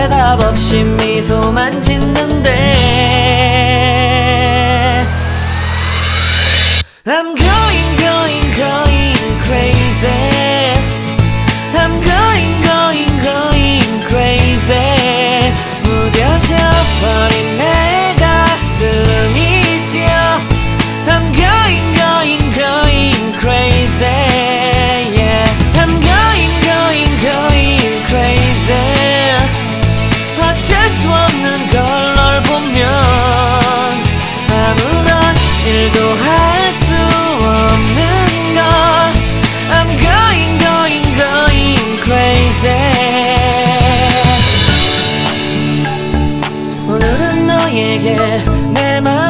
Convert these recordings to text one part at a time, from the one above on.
대답 없이 미소만 짓는데. I'm going, 너에게 내 맘을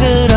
good